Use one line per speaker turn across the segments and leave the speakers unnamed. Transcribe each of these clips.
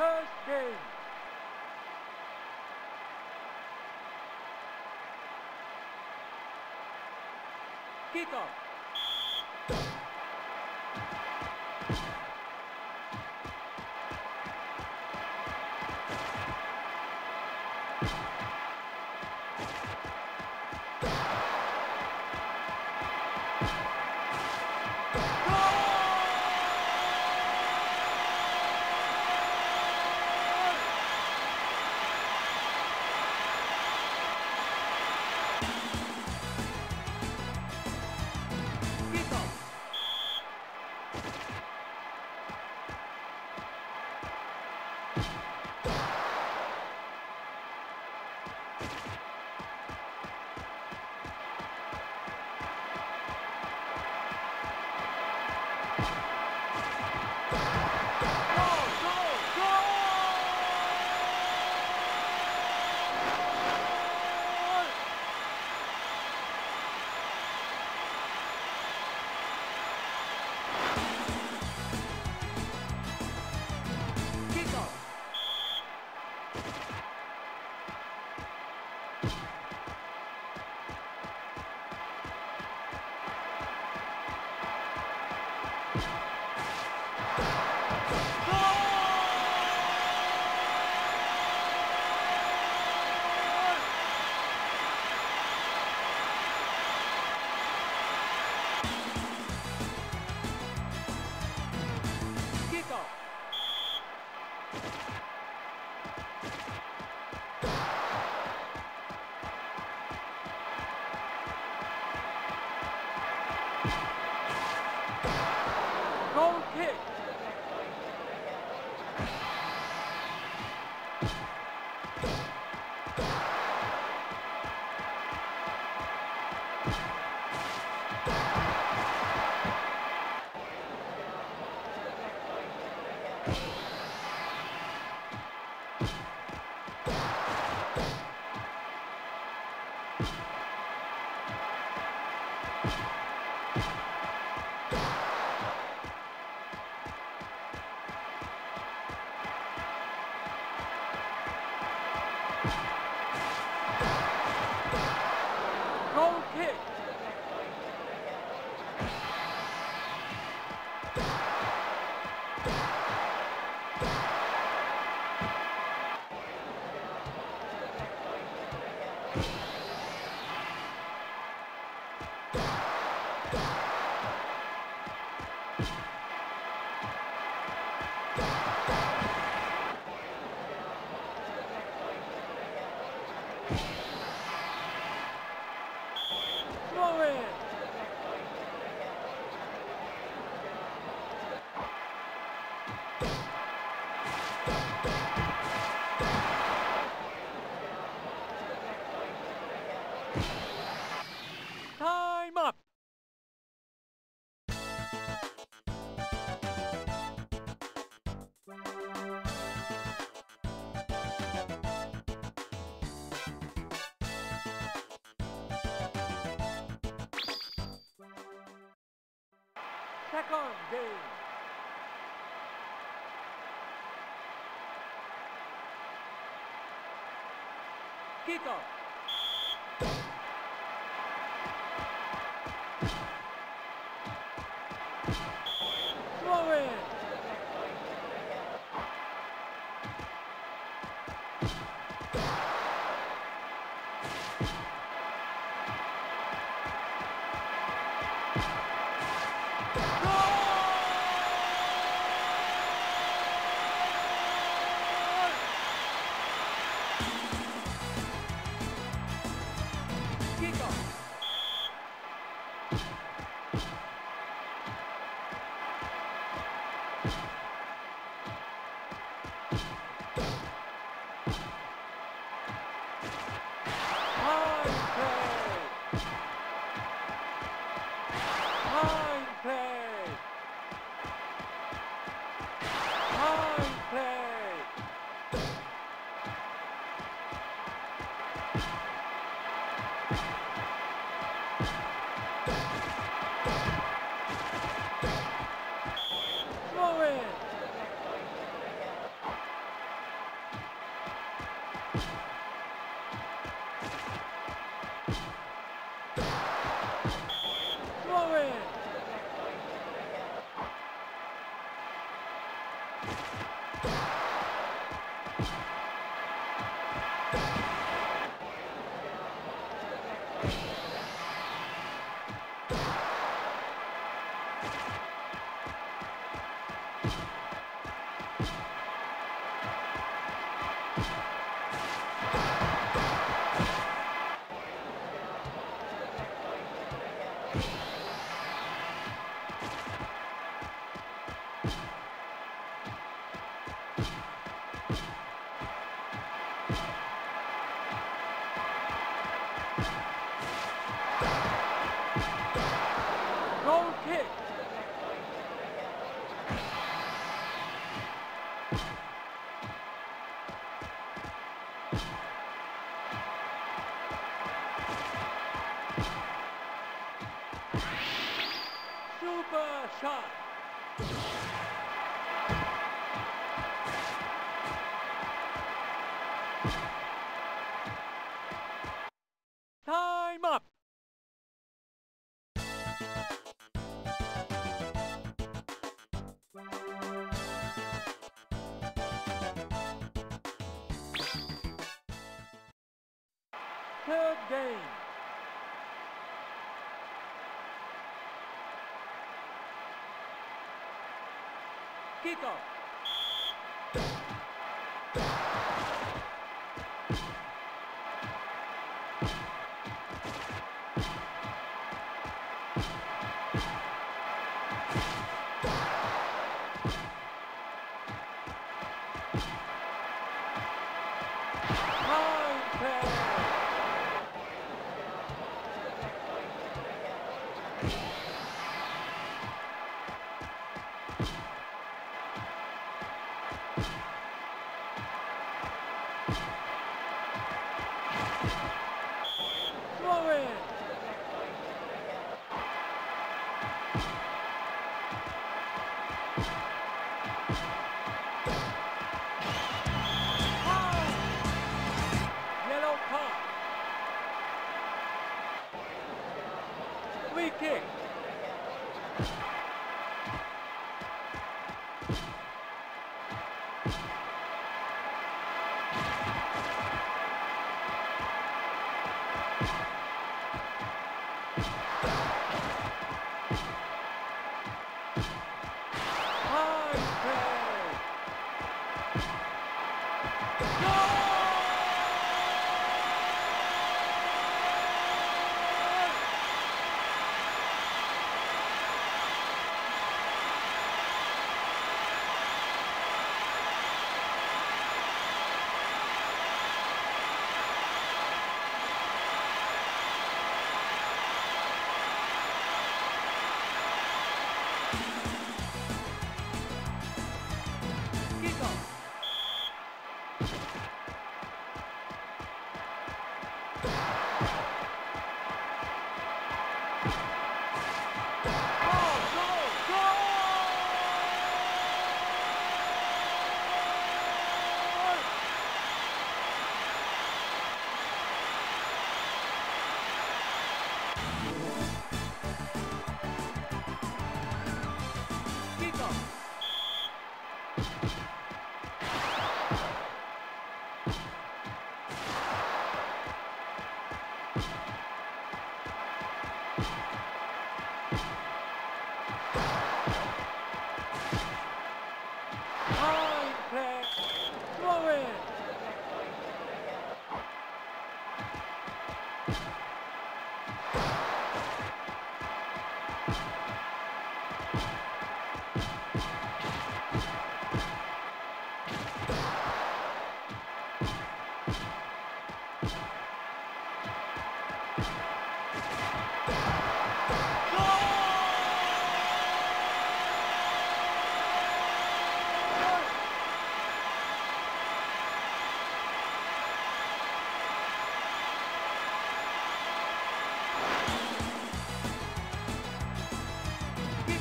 First game. Kickoff. Second game. Kickoff. Goal kick. Third game. Kickoff. Free kick.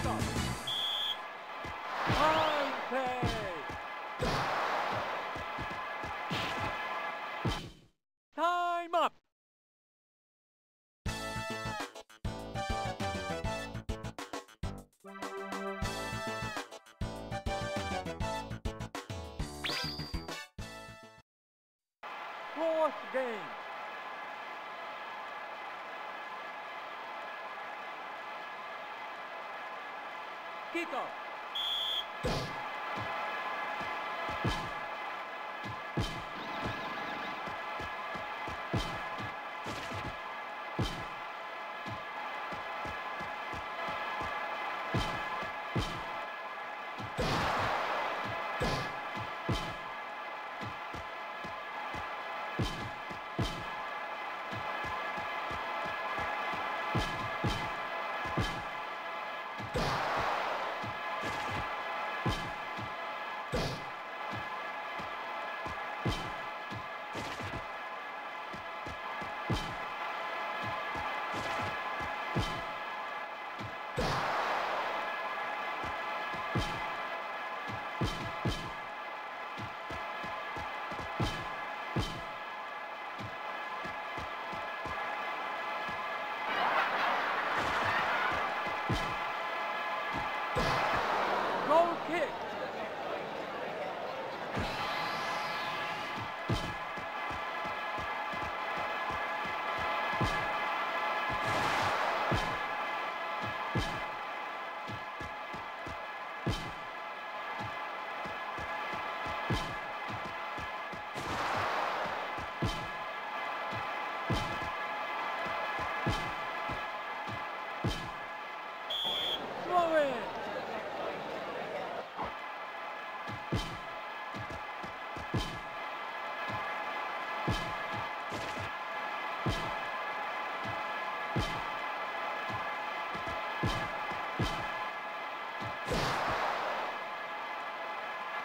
Kickoff. Kickoff.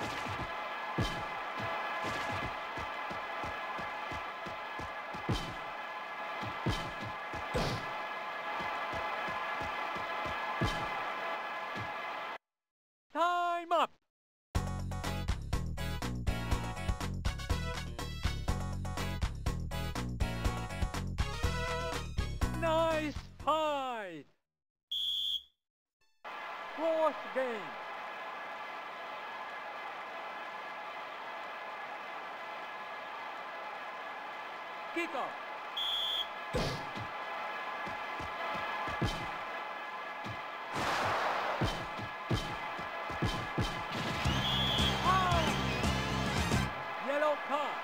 Time Kickoff. Out. Yellow card.